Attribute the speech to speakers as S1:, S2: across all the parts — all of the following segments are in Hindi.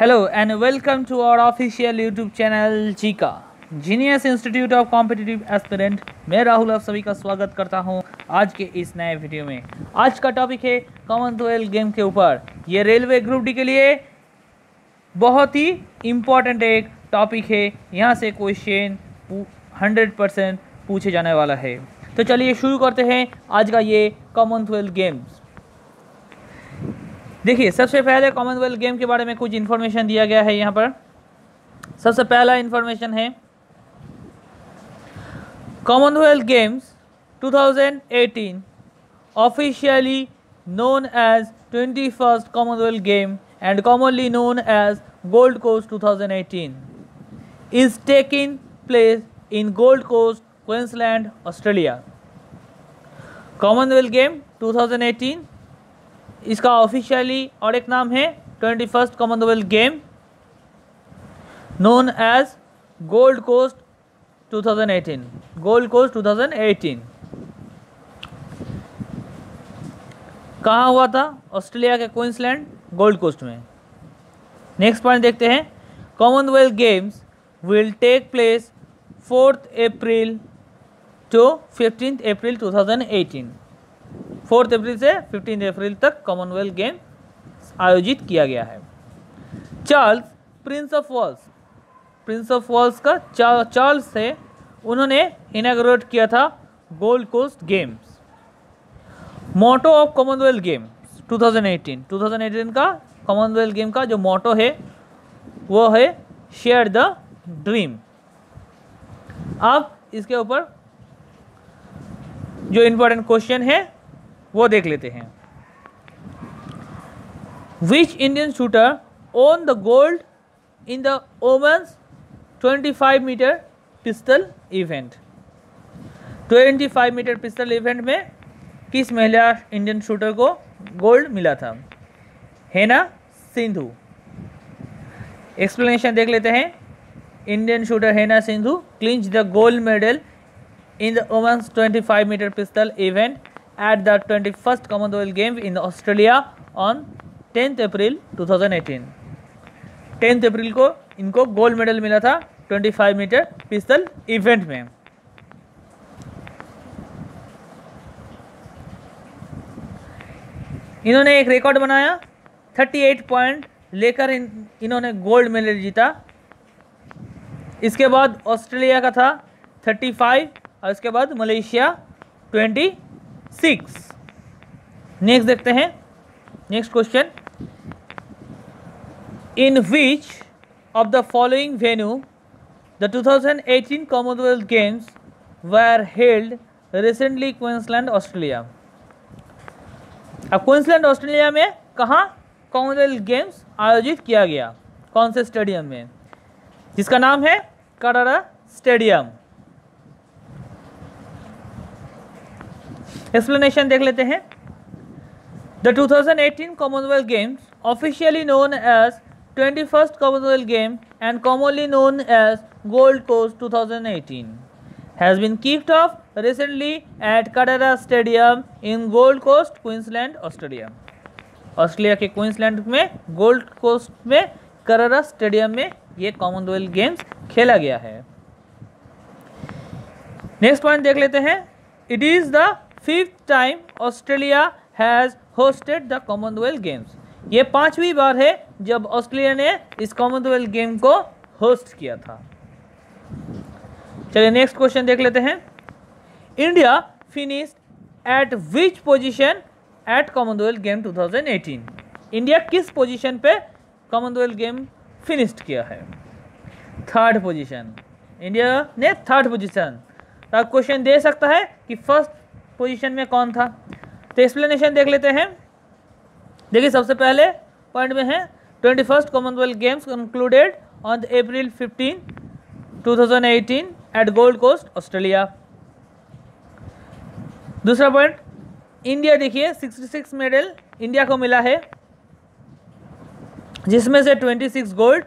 S1: Hello and welcome to our official YouTube channel Zika genius institute of competitive aspirant मैं राहुल, आप सभी का स्वागत करता हूँ आज के इस नए वीडियो में। आज का टॉपिक है कॉमनवेल्थ गेम के ऊपर। ये रेलवे ग्रुप डी के लिए बहुत ही इंपॉर्टेंट एक टॉपिक है। यहाँ से क्वेश्चन हंड्रेड परसेंट पूछे जाने वाला है। तो चलिए शुरू करते हैं आज का ये कॉमनवेल्थ गेम्स देखिए, सबसे पहले कॉमनवेल्थ गेम के बारे में कुछ इन्फॉर्मेशन दिया गया है यहाँ पर। सबसे पहला इन्फॉर्मेशन है Commonwealth games 2018 officially known as twenty first Commonwealth game and commonly known as Gold Coast 2018 is taking place in Gold Coast Queensland Australia Commonwealth game 2018 इसका ऑफिशियली और एक नाम है twenty first Commonwealth game known as Gold Coast 2018 Gold Coast 2018 कहाँ हुआ था? ऑस्ट्रेलिया के क्वींसलैंड गोल्ड कोस्ट में। नेक्स्ट पॉइंट देखते हैं। Commonwealth games will take place fourth April to fifteen April 2018 fourth April से फिफ्टीन अप्रैल तक कॉमनवेल्थ गेम आयोजित किया गया है। Charles, Prince of Wales. Prince of Wales का चार्ल्स से उन्होंने इनाग्रेट किया था Gold Coast games. Motto of Commonwealth games 2018 2018 का कॉमनवेल्थ गेम का जो मोटो है, वो है शेयर द ड्रीम। अब इसके ऊपर जो इम्पोर्टेंट क्वेश्चन है वो देख लेते हैं। Which Indian shooter won the gold in the women's 25 metre pistol event 25 metre pistol event में किस महिला इंडियन शूटर को गोल्ड मिला था? हेना सिंधु। एक्सप्लेनेशन देख लेते हैं। Indian shooter Heena Sidhu clinch the gold medal in the women's 25 metre pistol event at the 21st Commonwealth Games in Australia on 10th April 2018. 10th April को इनको गोल्ड मेडल मिला था 25 मीटर पिस्तल इवेंट में इन्होंने एक रिकॉर्ड बनाया 38 पॉइंट लेकर इन, इन्होंने गोल्ड मेडल जीता इसके बाद ऑस्ट्रेलिया का था 35 और इसके बाद मलेशिया 26 नेक्स्ट देखते हैं। Next question. In which of the following venue the 2018 Commonwealth games were held recently Queensland Australia अब क्वींसलैंड ऑस्ट्रेलिया में कहाँ कॉमनवेल्थ गेम्स आयोजित किया गया? कौन से स्टेडियम में? जिसका नाम है करारा स्टेडियम एक्सप्लेनेशन देख लेते हैं। The 2018 Commonwealth games officially known as 21st Commonwealth game and commonly known as Gold Coast 2018 has been kicked off recently at Carrera Stadium in Gold Coast, Queensland, Australia. Australia के क्वींसलैंड में गोल्ड कोस्ट में कररा स्टेडियम में ये कॉमनवेल्थ गेम्स खेला गया है। नेक्स्ट पॉइंट देख लेते हैं। It is the fifth time Australia has hosted the Commonwealth games ये पांचवी बार है जब ऑस्ट्रेलिया ने इस कॉमनवेल्थ गेम को होस्ट किया था। चलिए नेक्स्ट क्वेश्चन देख लेते हैं। India finished at which position at Commonwealth game 2018 India किस पोजीशन पे कॉमनवेल्थ गेम फिनिश्ड किया है? थर्ड पोजीशन इंडिया ने थर्ड पोजीशन तो क्वेश्चन दे सकता है कि फ़र्स्ट पोजीशन में कौन था? तो एक्सप्लेनेशन देख लेते हैं। देखिए, सबसे पहले पॉइंट में है twenty first Commonwealth games concluded on April 15 2018 at Gold Coast Australia दूसरा पॉइंट इंडिया देखिए 66 मेडल इंडिया को मिला है। जिसमें से 26 gold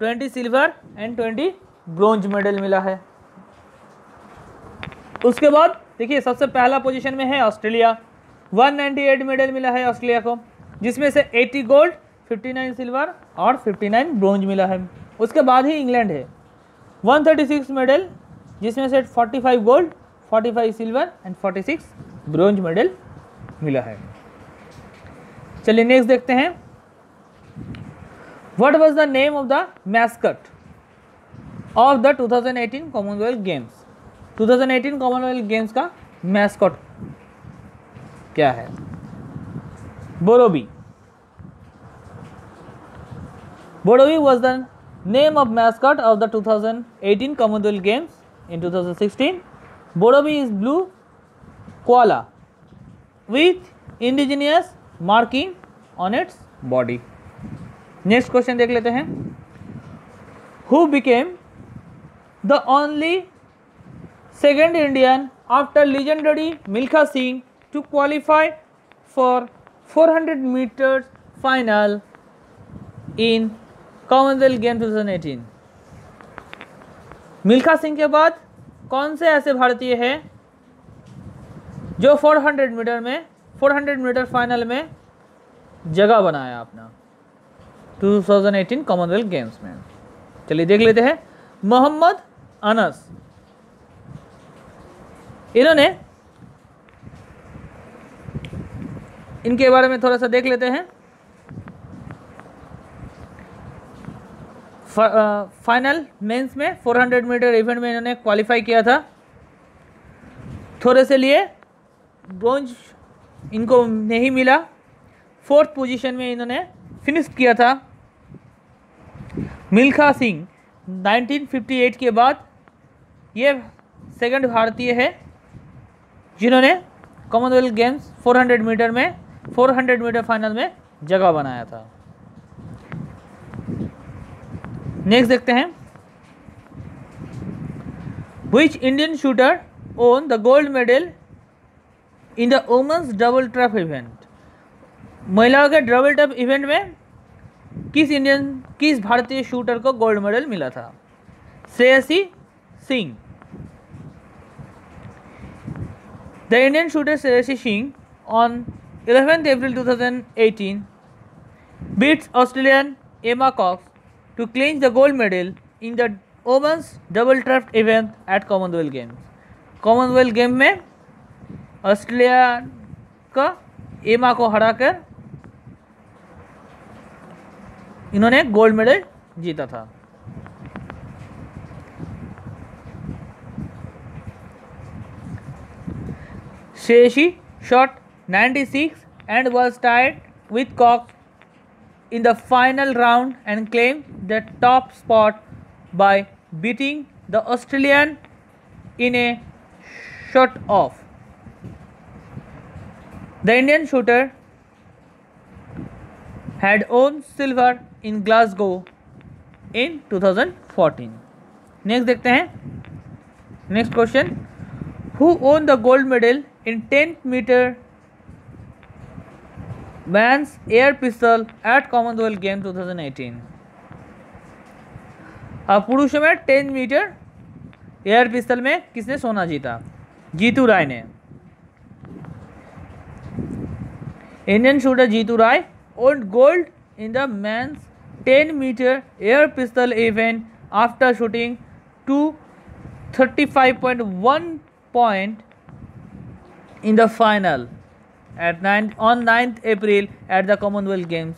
S1: 20 silver and 20 bronze medal मिला है। उसके बाद देखिए, सबसे पहला पोजीशन में है ऑस्ट्रेलिया। 198 मेडल मिला है ऑस्ट्रेलिया को, जिसमें से 80 गोल्ड 59 सिल्वर और 59 ब्रोंज मिला है। उसके बाद ही इंग्लैंड है। 136 मेडल जिसमें से 45 gold 45 silver and 46 bronze medal मिला है। चलिए नेक्स्ट देखते हैं। What was the name of the mascot of the 2018 Commonwealth games 2018 Commonwealth games का मैस्कॉट क्या है? Borobi Borobi was the name of mascot of the 2018 Commonwealth games in 2016 Borobi is blue koala with indigenous marking on its body. Next question देख लेते हैं। Who became the only second Indian after legendary Milkha Singh to qualify for 400 metres final in Commonwealth game 2018 Milkha Singh के बाद कौन से ऐसे भारतीय हैं जो 400 मीटर में 400 मीटर फाइनल में जगह बनाया अपना? 2018 कॉमनवेल्थ गेम्स में। चलिए देख लेते हैं। मोहम्मद अनस। इन्होंने इनके बारे में थोड़ा सा देख लेते हैं। फाइनल मेंस में 400 मीटर इवेंट में इन्होंने क्वालिफाई किया था। थोड़े से लिए ब्रोंज इनको नहीं मिला। फोर्थ पोजीशन में इन्होंने फिनिश किया था। मिल्खा सिंह 1958 के बाद ये सेकंड भारतीय है। जिन्होंने कॉमनवेल्थ गेम्स 400 मीटर में 400 मीटर फाइनल में जगह बनाया था। नेक्स्ट देखते हैं। Which Indian shooter won the gold medal in the women's double trap event महिलाओं के डबल ट्रफ इवेंट में किस इंडियन किस भारतीय शूटर को गोल्ड मेडल मिला था? Shreyasi Singh. The Indian shooter Shreyasi Singh on 11th April 2018 beats Australian Emma Cox to clinch the gold medal in the women's double trap event at Commonwealth Games. Commonwealth game में ऑस्ट्रेलिया का एमा को हराकर इन्होंने गोल्ड मेडल जीता था शेशी shot 96 and was tied with Cox in the final round and claimed the top spot by beating the Australian in a shot off. The Indian shooter had won silver in Glasgow in 2014. Next देखते हैं next question who won the gold medal in 10 metre Man's air pistol at Commonwealth Game 2018 अब पुरुषों में 10 मीटर एयर पिस्तल में किसने सोना जीता? जीतू राय ने। Indian shooter Jitu Rai old gold in the men's 10 metre air pistol event after shooting two 35.1 point in the final at 9 on 9th April at the Commonwealth Games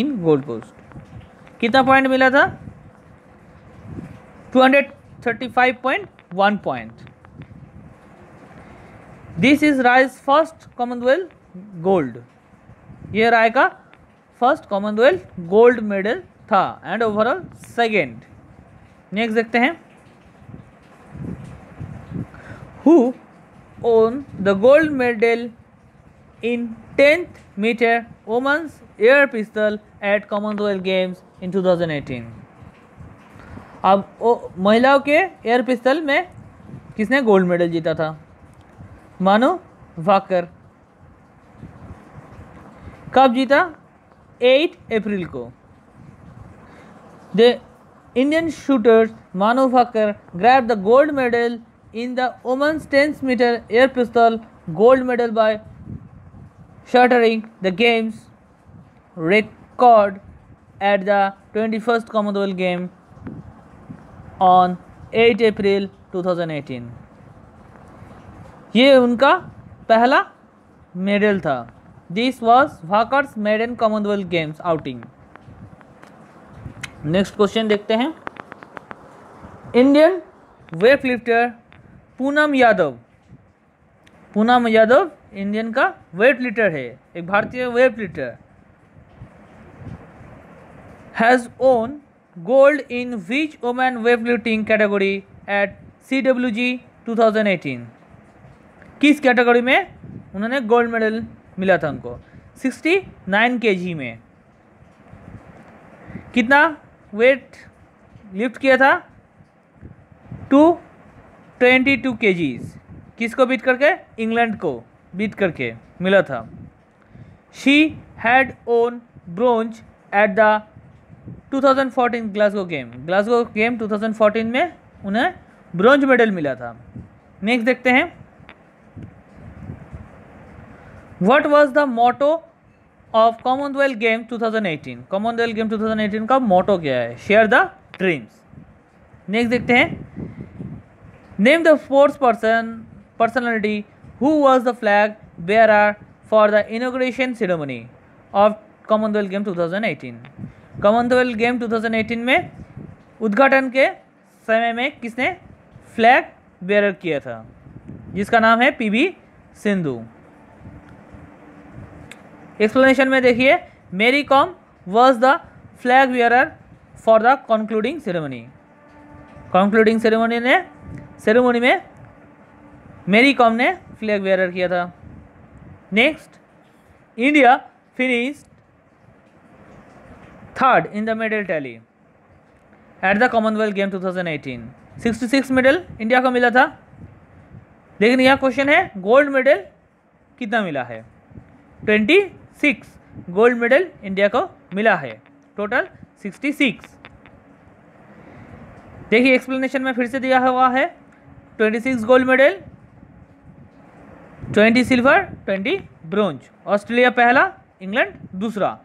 S1: in Gold Coast. कितना पॉइंट मिला था? 235.1 point this is Rai's first Commonwealth gold ये राय का फ़र्स्ट कॉमनवेल्थ गोल्ड मेडल था एंड ओवरऑल सेकेंड नेक्स्ट देखते हैं. Who won the gold medal in 10th meter women's air pistol at Commonwealth Games in 2018. अब महिलाओं के एयर पिस्तल में किसने गोल्ड मेडल जीता था? मानो वाकर। कब जीता? 8 अप्रैल को। The Indian shooters Manu Bhaker grab the gold medal in the women's 10 metre air pistol gold medal by shattering the game's scored at the 21st Commonwealth Game on 8 April 2018 ये उनका पहला मेडल था। This was Bhaker's maiden Commonwealth games outing next question देखते हैं। Indian weight lifter Poonam Yadav. Poonam Yadav Indian का वेट लिफ्टर है, एक भारतीय weight lifter has won gold in which woman weight lifting category at C W G two thousand eighteen किस कैटेगरी में उन्होंने गोल्ड मेडल मिला था उनको? सिक्सटी नाइन के जी में। कितना वेट लिफ्ट किया था? टू ट्वेंटी टू के जीज किसको बीट करके? इंग्लैंड को बीट करके मिला था। She had won bronze at the 2014 Glasgow game Glasgow game 2014 में उन्हें ब्रोंज मेडल मिला था। नेक्स्ट देखते हैं। What was the motto of Commonwealth game 2018 Commonwealth game 2018 का मोटो क्या है? शेयर द ड्रीम्स नेक्स्ट देखते हैं। Name the fourth person personality who was the flag bearer for the inauguration ceremony of Commonwealth game 2018 Commonwealth game 2018 में उद्घाटन के समय में किसने फ्लैग बेयर किया था? जिसका नाम है पीवी सिंधु। एक्सप्लेनेशन में देखिए Mary Kom was the flag bearer for the concluding ceremony concluding ceremony ने सेरेमनी में मेरी कॉम ने फ्लैग वियरर किया था। Next India finish third in the medal tally at the Commonwealth game 2018 66 मेडल इंडिया को मिला था। लेकिन यह क्वेश्चन है गोल्ड मेडल कितना मिला है? 20 सिक्स गोल्ड मेडल इंडिया को मिला है। टोटल सिक्सटी सिक्स देखिए एक्सप्लेनेशन में फिर से दिया हुआ है। Twenty six gold medal, twenty silver, twenty bronze. Australia पहला, इंग्लैंड दूसरा।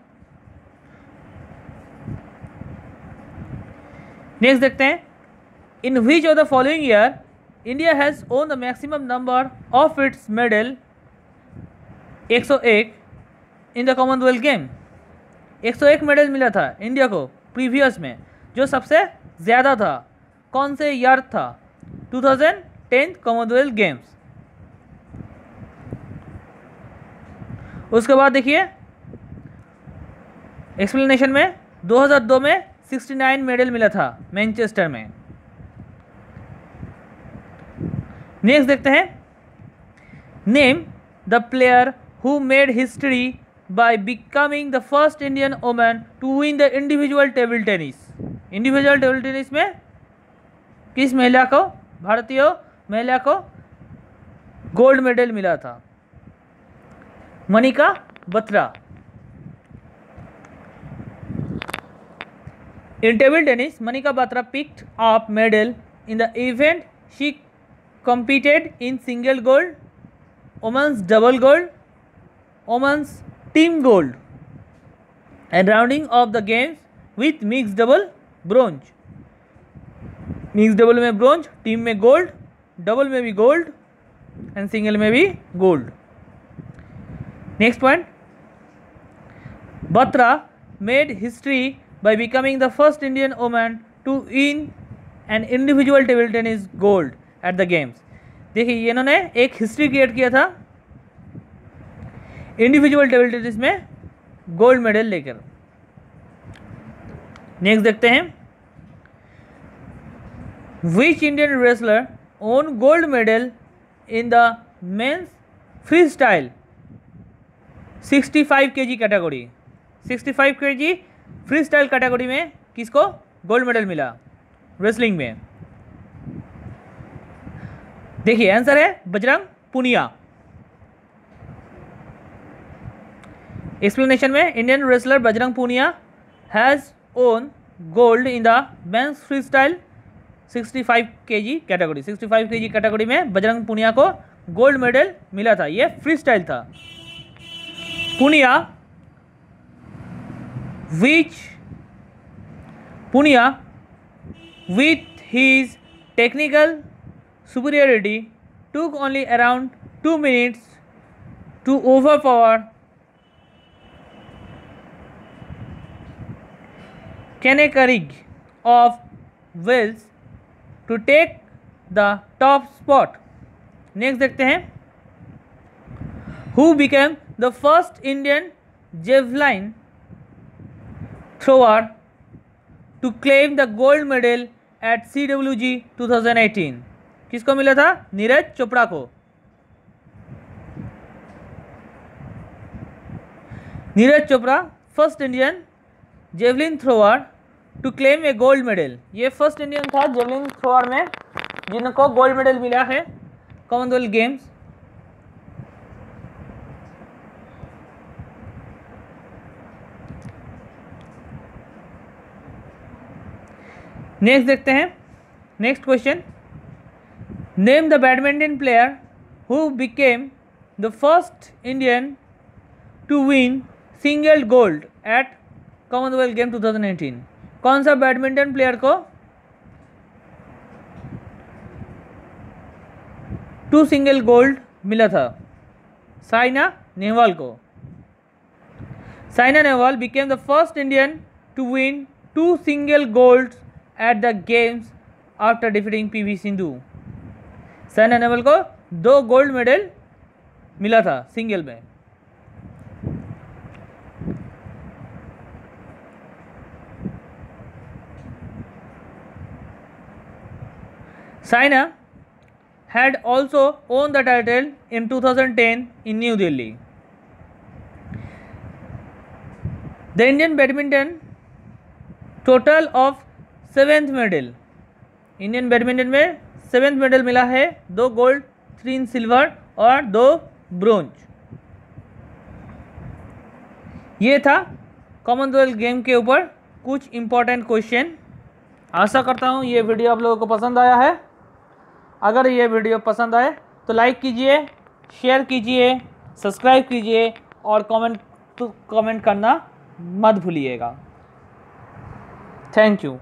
S1: नेक्स्ट देखते हैं। In which of the following year India has won the maximum number of its medal 101 in the Commonwealth game 101 medal मिला था इंडिया को प्रीवियस में, जो सबसे ज़्यादा था। कौन से ईयर था? 2010 कॉमनवेल्थ गेम्स उसके बाद देखिए एक्सप्लेनेशन में 2002 में 69 मेडल मिला था मैनचेस्टर में। नेक्स्ट देखते हैं। Name the player who made history by becoming the first Indian woman to win the individual table tennis individual table tennis में किस महिला को? भारतीय महिला को गोल्ड मेडल मिला था। Manika Batra. In table tennis, Manika Batra picked up medal in the event she competed in single gold women's double gold women's team gold and rounding off the games with mix double bronze mix double में ब्रॉन्ज टीम में गोल्ड डबल में भी गोल्ड एंड सिंगल में भी gold next point Batra made history by becoming the first Indian woman to win an individual table tennis gold at the games. देखिए इन्होंने एक हिस्ट्री क्रिएट किया था इंडिविजुअल टेबल टेनिस में गोल्ड मेडल लेकर. नेक्स्ट देखते हैं. Indian wrestler won gold medal in the men's free style 65 KG category 65 KG free style category में किसको गोल्ड मेडल मिला? रेसलिंग में। देखिए आंसर है बजरंग पुनिया। एक्सप्लेनेशन में Indian wrestler Bajrang Punia has won gold in the men's 65 KG category 65 KG category में बजरंग पुनिया को गोल्ड मेडल मिला था। ये फ्री स्टाइल था। Punia, which, Punia, with his technical superiority took only around two minutes to overpower Kane Charig of Wales to take the top spot next देखते हैं. Who became the first Indian javelin thrower to claim the gold medal at C W G two thousand eighteen किसको मिला था? नीरज चोपड़ा को. Neeraj Chopra first Indian javelin thrower to claim a gold medal ये फ़र्स्ट इंडियन था जेवलिन थ्रोअर में, जिनको गोल्ड मेडल मिला है कॉमनवेल्थ गेम्स नेक्स्ट देखते हैं. Next question name the badminton player who became the first Indian to win single gold at Commonwealth game 2018 कौन सा बैडमिंटन प्लेयर को टू सिंगल गोल्ड मिला था? साइना नेहवाल को। Saina Nehwal became the first Indian to win two single gold at the games after defeating P V Sindhu Saina Nehwal को दो गोल्ड मेडल मिला था सिंगल में। Saina had also won the title in 2010 in New Delhi. The Indian badminton total of seventh medal Indian badminton में सेवेंथ मेडल मिला है, दो गोल्ड थ्री इन सिल्वर और दो ब्रोंज ये था कॉमनवेल्थ गेम के ऊपर कुछ इम्पोर्टेंट क्वेश्चन आशा करता हूँ ये वीडियो आप लोगों को पसंद आया है। अगर ये वीडियो पसंद आए तो लाइक कीजिए, शेयर कीजिए, सब्सक्राइब कीजिए और कमेंट तो कमेंट करना मत भूलिएगा। Thank you.